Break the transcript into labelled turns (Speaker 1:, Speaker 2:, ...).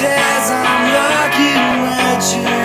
Speaker 1: says I'm looking at you